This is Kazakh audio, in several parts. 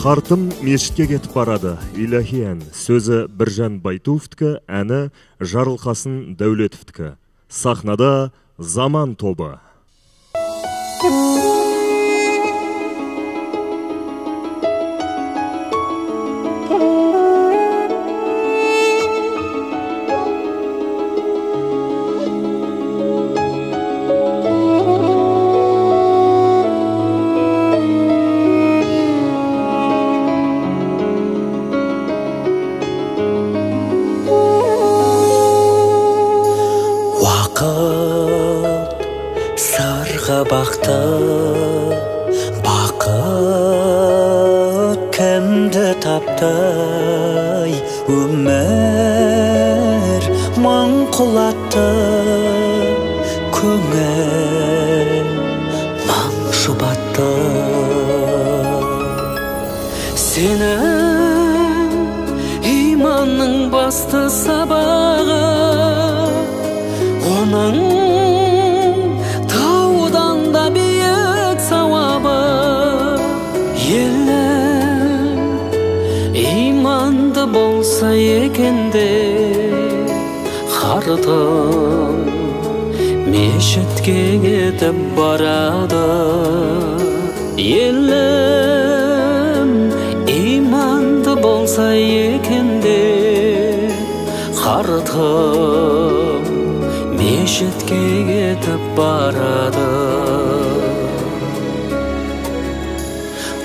қартым мешітке кетіп барады. Иләһи ән. Сөзі біржан байтуовтікі әні жарылқасын дәулетовтікі. Сахнада заман тобы сырға бақты бақыт кімді тапты өмір маңқұлатты көңіл маң шұбатты сенің иманның басты сабағы болса екен де қартым мешітке кетіп барады елім иманды болса екен де мешітке кетіп барады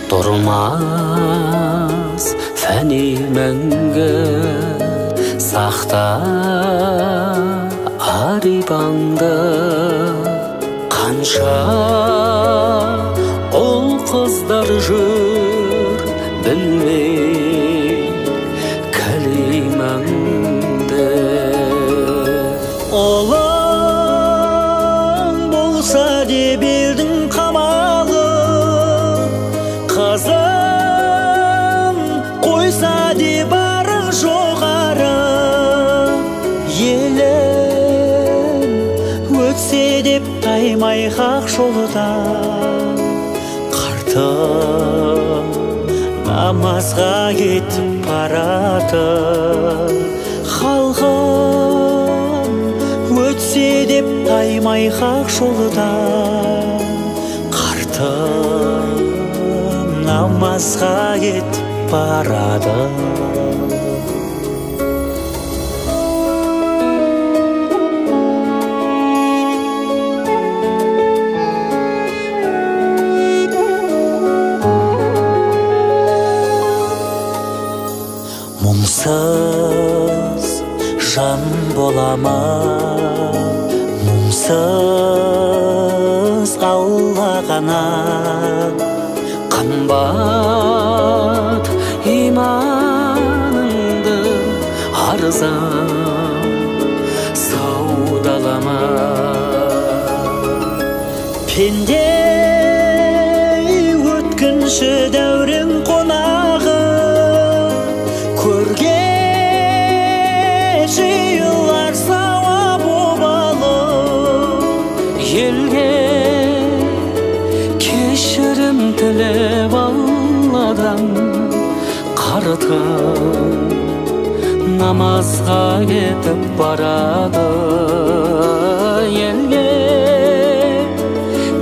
тұрмас фәни мәңгі сақта арибаңды қанша ұл қыздар жүр білмей кәлимаңды ұлың болса деп елдің таймай хақ жолда қартым намазға кетіп барады. Халқым өтсе деп таймай хақ жолда қартым намазға кетіп барады. Мұңсыз алла ғана қымбат иманыңды арзан саудалама. Пенде өткінші елге кешірім тілеп алладан қартым намазға кетіп барады елге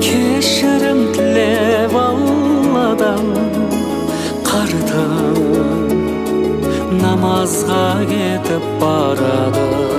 кешірім тілеп алладан қартым намазға кетіп барады